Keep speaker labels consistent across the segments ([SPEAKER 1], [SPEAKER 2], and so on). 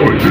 [SPEAKER 1] Enjoy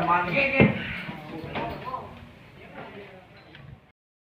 [SPEAKER 1] सम्मान के, के